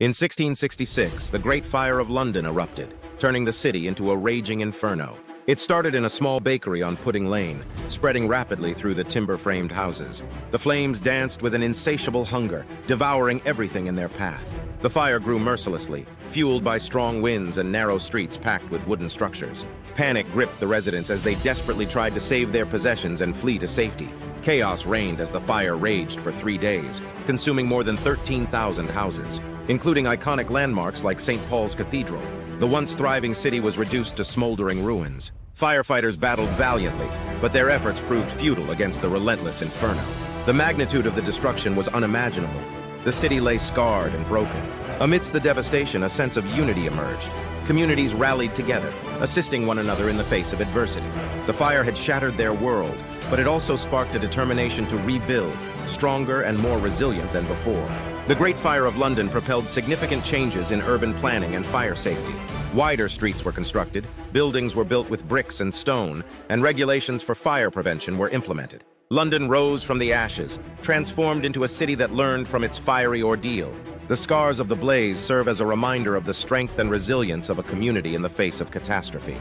In 1666, the Great Fire of London erupted, turning the city into a raging inferno. It started in a small bakery on Pudding Lane, spreading rapidly through the timber-framed houses. The flames danced with an insatiable hunger, devouring everything in their path. The fire grew mercilessly, fueled by strong winds and narrow streets packed with wooden structures. Panic gripped the residents as they desperately tried to save their possessions and flee to safety. Chaos reigned as the fire raged for three days, consuming more than 13,000 houses including iconic landmarks like St. Paul's Cathedral. The once thriving city was reduced to smoldering ruins. Firefighters battled valiantly, but their efforts proved futile against the relentless inferno. The magnitude of the destruction was unimaginable. The city lay scarred and broken. Amidst the devastation, a sense of unity emerged. Communities rallied together, assisting one another in the face of adversity. The fire had shattered their world, but it also sparked a determination to rebuild, stronger and more resilient than before. The Great Fire of London propelled significant changes in urban planning and fire safety. Wider streets were constructed, buildings were built with bricks and stone, and regulations for fire prevention were implemented. London rose from the ashes, transformed into a city that learned from its fiery ordeal. The scars of the blaze serve as a reminder of the strength and resilience of a community in the face of catastrophe.